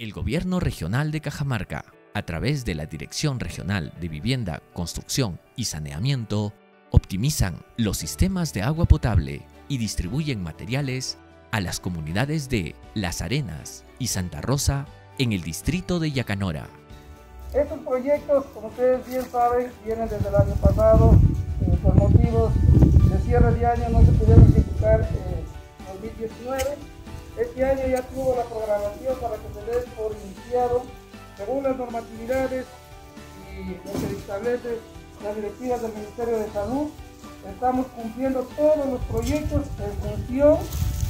El Gobierno Regional de Cajamarca, a través de la Dirección Regional de Vivienda, Construcción y Saneamiento, optimizan los sistemas de agua potable y distribuyen materiales a las comunidades de Las Arenas y Santa Rosa en el distrito de Yacanora. Estos proyectos, como ustedes bien saben, vienen desde el año pasado, eh, por motivos de cierre de año no se pudieron ejecutar en 2019 este año ya tuvo la programación para que se dé por según las normatividades y lo que establece las directivas del Ministerio de Salud. Estamos cumpliendo todos los proyectos en función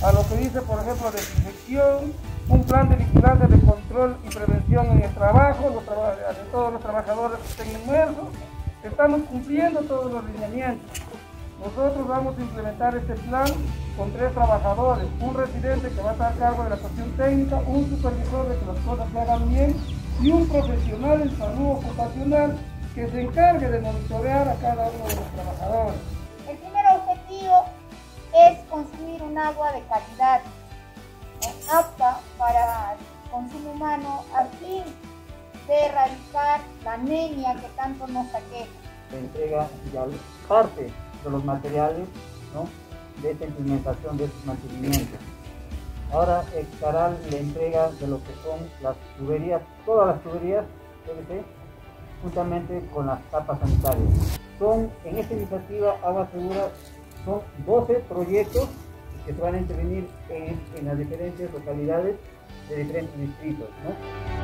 a lo que dice, por ejemplo, desinfección, un plan de vigilancia, de control y prevención en el trabajo, los de todos los trabajadores que estén inmersos. Estamos cumpliendo todos los lineamientos. Nosotros vamos a implementar este plan con tres trabajadores, un residente que va a estar a cargo de la cuestión técnica, un supervisor de que las cosas se hagan bien y un profesional en salud ocupacional que se encargue de monitorear a cada uno de los trabajadores. El primer objetivo es construir un agua de calidad, eh, apta para el consumo humano, a fin de erradicar la anemia que tanto nos aqueja. Se entrega ya parte de los materiales ¿no? de esta implementación de estos mantenimientos. Ahora estará la entrega de lo que son las tuberías, todas las tuberías PVC, juntamente con las tapas sanitarias. Son, en esta iniciativa Agua Segura, son 12 proyectos que se van a intervenir en, en las diferentes localidades de diferentes distritos. ¿no?